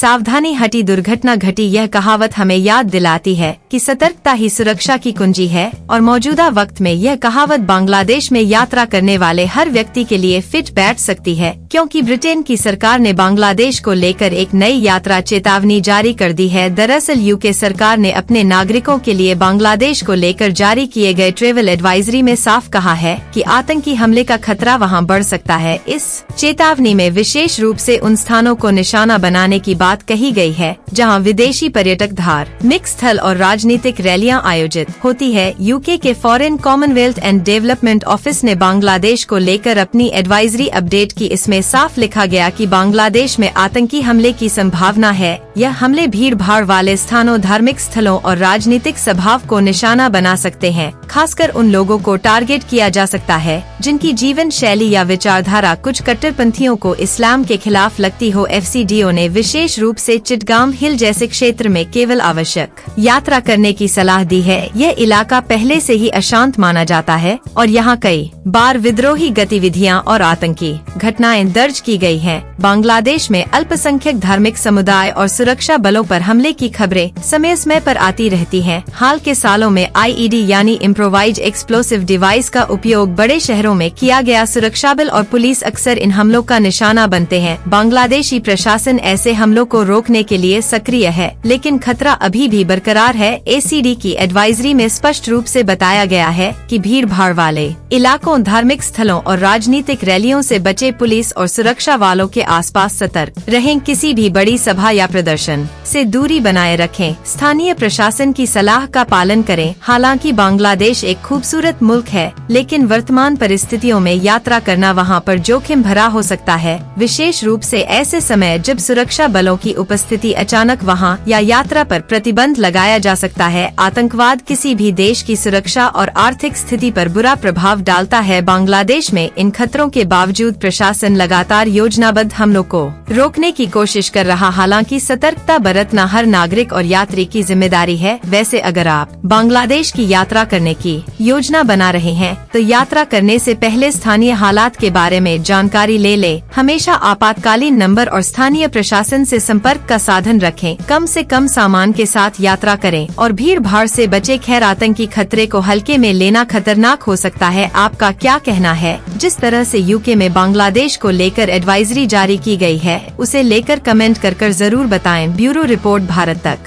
सावधानी हटी दुर्घटना घटी, यह कहावत हमें याद दिलाती है कि सतर्कता ही सुरक्षा की कुंजी है और मौजूदा वक्त में यह कहावत बांग्लादेश में यात्रा करने वाले हर व्यक्ति के लिए फिट बैठ सकती है, क्योंकि ब्रिटेन की सरकार ने बांग्लादेश को लेकर एक नई यात्रा चेतावनी जारी कर दी है। दरअसल यूके सरकार ने अपने नागरिकों के लिए बांग्लादेश को लेकर जारी किए गए ट्रेवल एडवाइजरी में साफ़ कहा है कि आतंकी हमले का खतरा वहाँ बढ़ सकता है। इस चेतावनी में विशेष रूप से उन स्थानों को निशाना बनाने की बात कही गई है, जहाँ विदेशी पर्यटक धार मिक्स स्थल और राजनीतिक रैलियाँ आयोजित होती है। यूके के foreign Commonwealth and development office ने बांग्लादेश को लेकर अपनी एडवाइजरी अपडेट की। इसमें साफ़ लिखा गया कि बांग्लादेश में आतंकी हमले की संभावना है। यह हमले भीड़ भाड़ वाले स्थानों, धार्मिक स्थलों और राजनीतिक स्वभाव को निशाना बना सकते हैं। खासकर उन लोगों को टारगेट किया जा सकता है, जिनकी जीवन शैली या विचारधारा कुछ कट्टरपंथियों को इस्लाम के खिलाफ लगती हो। एफसीडीओ ने विशेष रूप से चिटगाम हिल जैसे क्षेत्र में केवल आवश्यक यात्रा करने की सलाह दी है यह इलाका पहले से ही अशांत माना जाता है और यहाँ कई बार विद्रोही गतिविधियाँ और आतंकी घटनाएँ दर्ज की गई हैं। बांग्लादेश में अल्पसंख्यक धार्मिक समुदाय और सुरक्षा बलों पर हमले की खबरें समय समय पर आती रहती हैं। हाल के सालों में आईईडी यानी इम्प्रोवाइज एक्सप्लोसिव डिवाइस का उपयोग बड़े शहरों में किया गया सुरक्षा बल और पुलिस अक्सर इन हमलों का निशाना बनते हैं बांग्लादेशी प्रशासन ऐसे हमलों को रोकने के लिए सक्रिय है, लेकिन खतरा अभी भी बरकरार है एसीडी की एडवाइजरी में स्पष्ट रूप से बताया गया है कि भीड़ भाड़ वाले इलाकों, धार्मिक स्थलों और राजनीतिक रैलियों से बचे पुलिस और सुरक्षा वालों के आसपास सतर्क रहें, किसी भी बड़ी सभा या प्रदर्शन से दूरी बनाए रखें। स्थानीय प्रशासन की सलाह का पालन करें। हालाँकि बांग्लादेश एक खूबसूरत मुल्क है, लेकिन वर्तमान परिस्थितियों में यात्रा करना वहाँ पर जोखिम भरा हो सकता है। विशेष रूप से ऐसे समय जब सुरक्षा बलों की उपस्थिति अचानक वहाँ या यात्रा पर प्रतिबंध लगाया जा सकता है। आतंकवाद किसी भी देश की सुरक्षा और आर्थिक स्थिति पर बुरा प्रभाव डालता है। बांग्लादेश में इन खतरों के बावजूद प्रशासन लगातार योजनाबद्ध हमलों को रोकने की कोशिश कर रहा, हालाँकि सतर्कता बरतना हर नागरिक और यात्री की ज़िम्मेदारी है। वैसे अगर आप बांग्लादेश की यात्रा करने की योजना बना रहे हैं तो यात्रा करने से पहले स्थानीय हालात के बारे में जानकारी ले ले। हमेशा आपातकालीन नंबर और स्थानीय प्रशासन संपर्क का साधन रखें। कम से कम सामान के साथ यात्रा करें और भीड़ भाड़ ऐसी बचे खैर आतंकी खतरे को हल्के में लेना खतरनाक हो सकता है। आपका क्या कहना है? जिस तरह से यूके में बांग्लादेश को लेकर एडवाइजरी जारी की गई है, उसे लेकर कमेंट कर कर ज़रूर बताएँ। ब्यूरो रिपोर्ट भारत तक।